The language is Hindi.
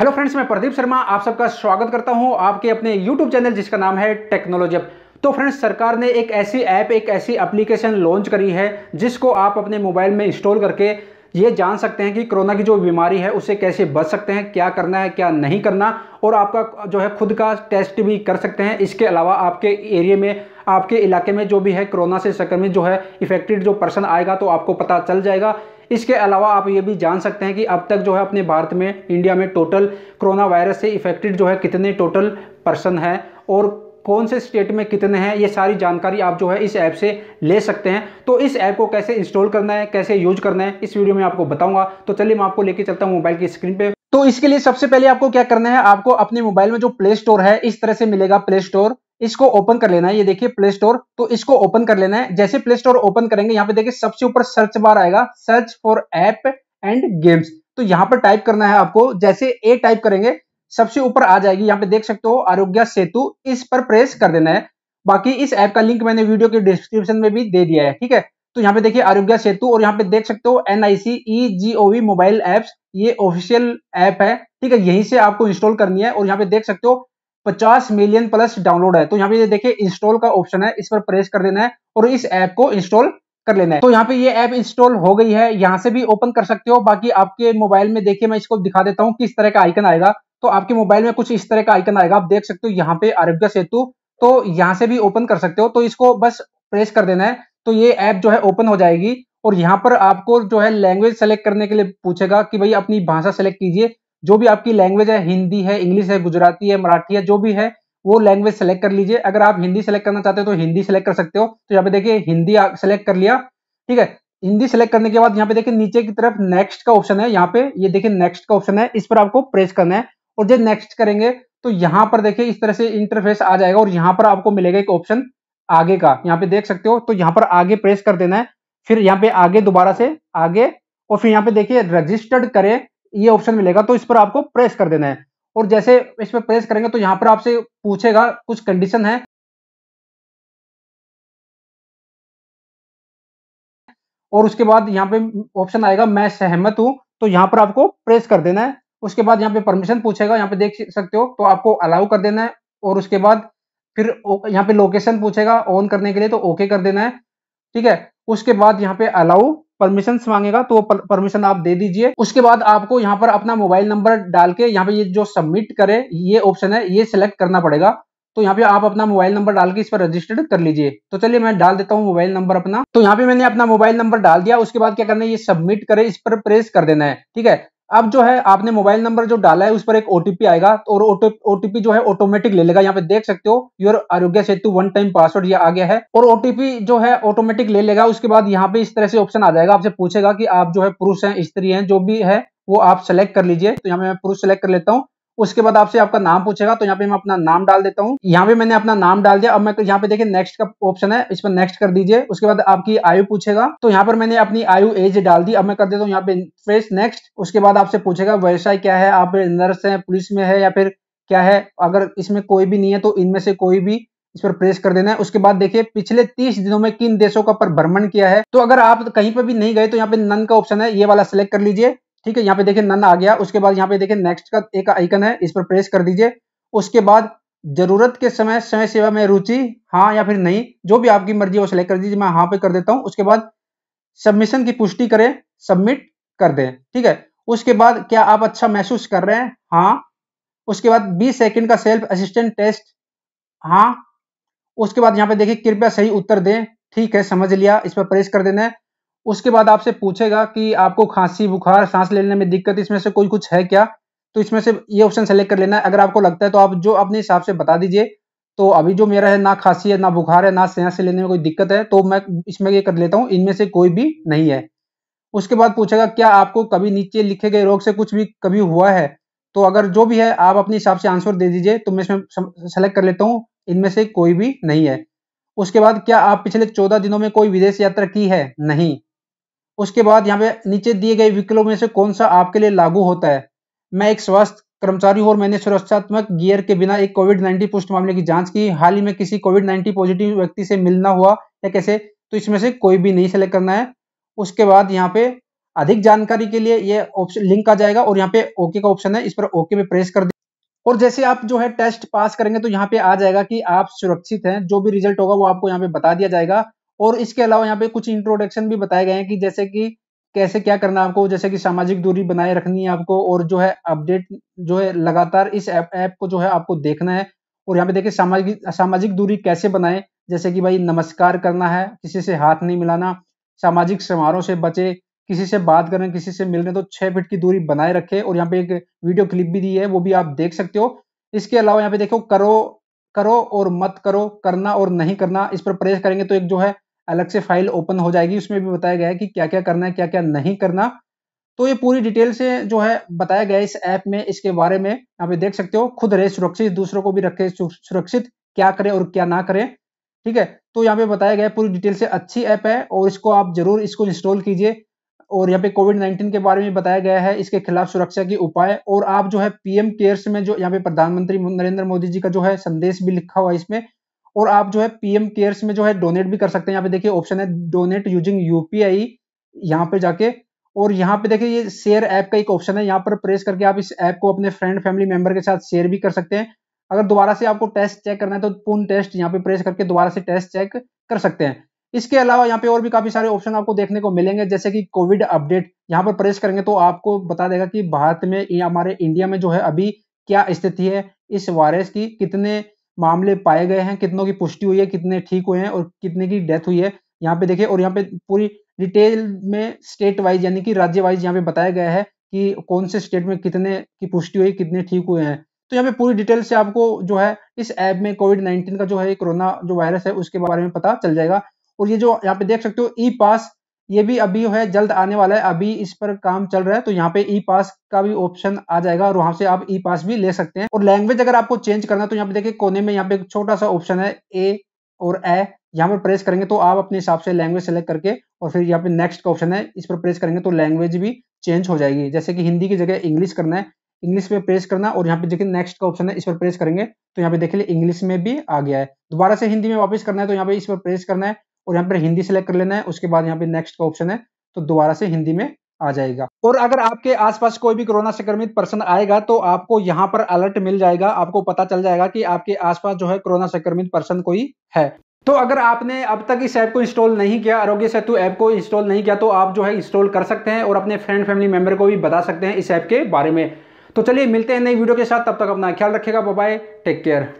हेलो फ्रेंड्स, मैं प्रदीप शर्मा आप सबका स्वागत करता हूँ आपके अपने यूट्यूब चैनल जिसका नाम है टेक्नोलॉजी तो फ्रेंड्स, सरकार ने एक ऐसी ऐप, एक ऐसी एप्लीकेशन लॉन्च करी है जिसको आप अपने मोबाइल में इंस्टॉल करके ये जान सकते हैं कि कोरोना की जो बीमारी है उससे कैसे बच सकते हैं, क्या करना है, क्या नहीं करना, और आपका जो है खुद का टेस्ट भी कर सकते हैं। इसके अलावा आपके एरिया में, आपके इलाके में जो भी है कोरोना से संक्रमित जो है इफेक्टेड जो पर्सन आएगा तो आपको पता चल जाएगा। इसके अलावा आप ये भी जान सकते हैं कि अब तक जो है अपने भारत में, इंडिया में टोटल कोरोना वायरस से इफेक्टेड जो है कितने टोटल पर्सन हैं और कौन से स्टेट में कितने हैं, ये सारी जानकारी आप जो है इस ऐप से ले सकते हैं। तो इस ऐप को कैसे इंस्टॉल करना है, कैसे यूज़ करना है, इस वीडियो में आपको बताऊँगा। तो चलिए मैं आपको लेके चलता हूँ मोबाइल की स्क्रीन पे। तो इसके लिए सबसे पहले आपको क्या करना है, आपको अपने मोबाइल में जो प्ले स्टोर है, इस तरह से मिलेगा प्ले स्टोर इसको ओपन कर लेना है। ये देखिए प्ले स्टोर तो इसको ओपन कर लेना है। जैसे प्ले स्टोर ओपन करेंगे, यहाँ पे देखिए सबसे ऊपर सर्च बार आएगा search for app and games तो यहाँ पर टाइप करना है आपको। जैसे ए टाइप करेंगे, सबसे ऊपर आ जाएगी। यहाँ पे देख सकते हो, आरोग्य सेतु, इस पर प्रेस कर देना है। बाकी इस ऐप का लिंक मैंने वीडियो के डिस्क्रिप्शन में भी दे दिया है, ठीक है? तो यहाँ पे देखिए, आरोग्य सेतु और यहाँ पे देख सकते हो N I C E G O V mobile apps ये ऑफिशियल ऐप है, ठीक है? यहीं से आपको इंस्टॉल करनी है और यहाँ पे देख सकते हो 50 मिलियन प्लस डाउनलोड है। तो यहाँ पे देखिए इंस्टॉल का ऑप्शन है। इस पर प्रेस कर देना है और इस ऐप को इंस्टॉल कर लेना है। तो यहाँ पे ये ऐप इंस्टॉल हो गई है। यहाँ से भी ओपन कर सकते हो। बाकी आपके मोबाइल में देखिए, मैं इसको दिखा देता हूँ किस तरह का आइकन आएगा। तो आपके मोबाइल में कुछ इस तरह का आइकन आएगा। आप देख सकते हो यहाँ पे आरोग्य सेतु। तो यहाँ से भी ओपन कर सकते हो। तो इसको बस प्रेस कर देना है। तो ये ऐप जो है ओपन हो जाएगी। और यहाँ पर आपको जो है लैंग्वेज सेलेक्ट करने के लिए पूछेगा कि भाई अपनी भाषा सेलेक्ट कीजिए। जो भी आपकी लैंग्वेज है, हिंदी है इंग्लिश है, गुजराती है, मराठी है, जो भी है, वो लैंग्वेज सेलेक्ट कर लीजिए। अगर आप हिंदी सेलेक्ट करना चाहते हो तो हिंदी सेलेक्ट कर सकते हो। तो यहाँ पे देखिए, हिंदी सेलेक्ट कर लिया। ठीक है? हिंदी सेलेक्ट करने के बाद यहाँ पे देखिए, नीचे की तरफ़ नेक्स्ट का ऑप्शन है। यहाँ पे ये देखिए नेक्स्ट का ऑप्शन है। इस पर आपको प्रेस करना है। और जब नेक्स्ट करेंगे तो यहाँ पर देखिए, इस तरह से इंटरफेस आ जाएगा। और यहाँ पर आपको मिलेगा एक ऑप्शन आगे का। यहाँ पे देख सकते हो तो यहाँ पर आगे प्रेस कर देना है। फिर यहाँ पे आगे दोबारा से, आगे। और फिर यहाँ पे देखिए रजिस्टर्ड करें। ये ऑप्शन मिलेगा तो इस पर आपको प्रेस कर देना है। और जैसे इस पर प्रेस करेंगे तो यहाँ पर आपसे पूछेगा, कुछ कंडीशन है। और उसके बाद यहाँ पे ऑप्शन आएगा, मैं सहमत हूँ तो यहाँ पर आपको प्रेस कर देना है। उसके बाद यहाँ पे परमिशन पूछेगा, यहाँ पे देख सकते हो तो आपको अलाउ कर देना है। और उसके बाद फिर यहाँ पे लोकेशन पूछेगा ऑन करने के लिए तो ओके कर देना है। ठीक है? उसके बाद यहाँ पे अलाउ परमिशन मांगेगा तो परमिशन आप दे दीजिए। उसके बाद आपको यहाँ पर अपना मोबाइल नंबर डाल के यहाँ पे ये जो सबमिट करे, ये ऑप्शन है, ये सिलेक्ट करना पड़ेगा। तो यहाँ पे आप अपना मोबाइल नंबर डाल के इस पर रजिस्टर्ड कर लीजिए। तो चलिए मैं डाल देता हूँ मोबाइल नंबर अपना। तो यहाँ पे मैंने अपना मोबाइल नंबर डाल दिया। उसके बाद क्या करना है, ये सबमिट करे, इस पर प्रेस कर देना है। ठीक है? अब जो है, आपने मोबाइल नंबर जो डाला है, उस पर एक ओटीपी आएगा और ओटीपी जो है ऑटोमेटिक ले लेगा। यहाँ पे देख सकते हो your Aarogya Setu one time password ये आ गया है और ओटीपी जो है ऑटोमेटिक ले लेगा। उसके बाद यहाँ पे इस तरह से ऑप्शन आ जाएगा। आपसे पूछेगा कि आप जो है पुरुष हैं, स्त्री हैं, जो भी है, वो आप सेलेक्ट कर लीजिए। तो यहाँ मैं पुरुष सेलेक्ट कर लेता हूँ। उसके बाद आपसे आपका नाम पूछेगा तो यहाँ पे मैं अपना नाम डाल देता हूँ। यहाँ पे मैंने अपना नाम डाल दिया। अब मैं यहाँ पे देखिए नेक्स्ट का ऑप्शन है, इस पर नेक्स्ट कर दीजिए। उसके बाद आपकी आयु पूछेगा तो यहाँ पर मैंने अपनी आयु एज डाल दी। अब मैं कर देता हूँ यहाँ पे फेस नेक्स्ट उसके बाद आपसे पूछेगा, व्यवसाय क्या है? आप नर्स है पुलिस में है या फिर क्या है? अगर इसमें कोई भी नहीं है तो इनमें से कोई भी इस पर प्रेस कर देना है। उसके बाद देखिए, पिछले तीस दिनों में किन देशों का पर भ्रमण किया है? तो अगर आप कहीं पर भी नहीं गए तो यहाँ पे नन का ऑप्शन है। ये वाला सिलेक्ट कर लीजिए। ठीक है, यहाँ पे देखिए नन आ गया, उसके बाद यहाँ पे देखिए नेक्स्ट का एक आइकन है, इस पर प्रेस कर दीजिए। उसके बाद ज़रूरत के समय समय सेवा में रुचि हाँ या फिर नहीं, जो भी आपकी मर्ज़ी वो सिलेक्ट कर दीजिए, मैं हाँ पे कर देता हूँ। उसके बाद सबमिशन की पुष्टि करें सबमिट कर दें, ठीक है। उसके बाद क्या आप अच्छा महसूस कर रहे हैं? हाँ। उसके बाद 20 सेकंड का सेल्फ असिस्टेंट टेस्ट हाँ। उसके बाद यहाँ पे देखिए कृपया सही उत्तर दें, ठीक है, समझ लिया, इस पर प्रेस कर देना है। उसके बाद आपसे पूछेगा कि आपको खांसी, बुखार, सांस लेने में दिक्कत, इसमें से कोई कुछ है क्या? तो इसमें से ये ऑप्शन सेलेक्ट कर लेना है। अगर आपको लगता है तो आप जो अपने हिसाब से बता दीजिए। तो अभी जो मेरा है, ना खांसी है, ना बुखार है, ना सांस लेने में कोई दिक्कत है तो मैं इसमें ये कर लेता हूँ, इनमें से कोई भी नहीं है। उसके बाद पूछेगा, क्या आपको कभी नीचे लिखे गए रोग से कुछ भी कभी हुआ है? तो अगर जो भी है, आप अपने हिसाब से आंसर दे दीजिए तो मैं इसमें सेलेक्ट कर लेता हूँ, इनमें से कोई भी नहीं है। उसके बाद, क्या आप पिछले चौदह दिनों में कोई विदेश यात्रा की है? नहीं। उसके बाद यहाँ पे नीचे दिए गए विकल्पों में से कौन सा आपके लिए लागू होता है? मैं एक स्वास्थ्य कर्मचारी हूँ और मैंने सुरक्षात्मक गियर के बिना एक कोविड नाइन्टीन पुष्ट मामले की जाँच की। हाल ही में किसी कोविड नाइन्टीन पॉजिटिव व्यक्ति से मिलना हुआ या कैसे तो इसमें से कोई भी नहीं सेलेक्ट करना है। उसके बाद यहाँ पे अधिक जानकारी के लिए ये ऑप्शन लिंक आ जाएगा और यहाँ पे ओके का ऑप्शन है, इस पर ओके पे प्रेस कर दे और जैसे आप जो है टेस्ट पास करेंगे तो यहाँ पे आ जाएगा कि आप सुरक्षित हैं, जो भी रिज़ल्ट होगा वो आपको यहाँ पे बता दिया जाएगा। और इसके अलावा यहाँ पे कुछ इंट्रोडक्शन भी बताए गए हैं कि जैसे कि कैसे क्या करना है आपको, जैसे कि सामाजिक दूरी बनाए रखनी है आपको और जो है अपडेट जो है लगातार इस ऐप ऐप को जो है आपको देखना है। और यहाँ पे देखिए सामाजिक सामाजिक दूरी कैसे बनाए, जैसे कि भाई नमस्कार करना है, किसी से हाथ नहीं मिलाना, सामाजिक समारोह से बचे, किसी से बात करें, किसी से मिलने तो छह फीट की दूरी बनाए रखे। और यहाँ पे एक वीडियो क्लिप भी दी है, वो भी आप देख सकते हो। इसके अलावा यहाँ पे देखो करो करो और मत करो, करना और नहीं करना, इस पर प्रेस करेंगे तो एक जो है अलग से फ़ाइल ओपन हो जाएगी, उसमें भी बताया गया है कि क्या क्या करना है क्या क्या नहीं करना। तो ये पूरी डिटेल से जो है बताया गया इस ऐप में, इसके बारे में। यहाँ पे देख सकते हो, खुद रहे सुरक्षित, दूसरों को भी रखे सुरक्षित, क्या करें और क्या ना करें। ठीक है? तो यहाँ पे बताया गया पूरी डिटेल से अच्छी ऐप है और इसको आप ज़रूर इसको इंस्टॉल कीजिए। और यहाँ पे कोविड नाइन्टीन के बारे में बताया गया है, इसके खिलाफ सुरक्षा के उपाय। और आप जो है पीएम केयर्स में जो यहाँ पे प्रधानमंत्री नरेंद्र मोदी जी का जो है संदेश भी लिखा हुआ है इसमें और आप जो है पीएम केयर्स में जो है डोनेट भी कर सकते हैं। यहाँ पे देखिए ऑप्शन है डोनेट यूजिंग यूपीआई यहाँ पे जाके। और यहाँ पे देखिए ये शेयर ऐप का एक ऑप्शन है। यहाँ पर प्रेस करके आप इस ऐप को अपने फ्रेंड फैमिली मेंबर के साथ शेयर भी कर सकते हैं। अगर दोबारा से आपको टेस्ट चेक करना है तो पूर्ण टेस्ट यहाँ पे प्रेस करके दोबारा से टेस्ट चेक कर सकते हैं। इसके अलावा यहाँ पे और भी काफ़ी सारे ऑप्शन आपको देखने को मिलेंगे, जैसे कि कोविड अपडेट यहाँ पर प्रेस करेंगे तो आपको बता देगा कि भारत में हमारे इंडिया में जो है अभी क्या स्थिति है, इस वायरस की कितने मामले पाए गए हैं, कितनों की पुष्टि हुई है, कितने ठीक हुए हैं और कितने की डेथ हुई है, यहाँ पे देखिए, और यहाँ पे पूरी डिटेल में स्टेट वाइज यानी कि राज्य वाइज यहाँ पे बताया गया है कि कौन से स्टेट में कितने की पुष्टि हुई, कितने ठीक हुए हैं। तो यहाँ पे पूरी डिटेल से आपको जो है, इस ऐप में कोविड नाइन्टीन का जो है कोरोना जो वायरस है, उसके बारे में पता चल जाएगा। और ये जो यहाँ पे देख सकते हो ई पास ये भी अभी है, जल्द आने वाला है। अभी इस पर काम चल रहा है तो यहाँ पे ई पास का भी ऑप्शन आ जाएगा और वहाँ से आप ई पास भी ले सकते हैं। और लैंग्वेज अगर आपको चेंज करना है तो यहाँ पे देखिए कोने में यहाँ पे एक छोटा सा ऑप्शन है ए और ए यहाँ पर प्रेस करेंगे तो आप अपने हिसाब से लैंग्वेज सेलेक्ट करके और फिर यहाँ पे नेक्स्ट का ऑप्शन है, इस पर प्रेस करेंगे तो लैंग्वेज भी चेंज हो जाएगी। जैसे कि हिंदी की जगह इंग्लिश करना है इंग्लिश पे प्रेस करना और यहाँ पे देखिए नेक्स्ट का ऑप्शन है, इस पर प्रेस करेंगे तो यहाँ पे देखिए इंग्लिश में भी आ गया है। दोबारा से हिंदी में वापस करना है तो यहाँ पे इस पर प्रेस करना है और यहाँ पर हिंदी सेलेक्ट कर लेना है, उसके बाद यहाँ पे नेक्स्ट का ऑप्शन है तो दोबारा से हिंदी में आ जाएगा। और अगर आपके आसपास कोई भी कोरोना संक्रमित पर्सन आएगा तो आपको यहाँ पर अलर्ट मिल जाएगा, आपको पता चल जाएगा कि आपके आसपास जो है कोरोना संक्रमित पर्सन कोई है। तो अगर आपने अब तक इस ऐप को इंस्टॉल नहीं किया, आरोग्य सेतु ऐप को इंस्टॉल नहीं किया तो आप जो है इंस्टॉल कर सकते हैं और अपने फ्रेंड फैमिली मेंबर को भी बता सकते हैं इस ऐप के बारे में। तो चलिए मिलते हैं नई वीडियो के साथ, तब तक अपना ख्याल रखेगा बाय टेक केयर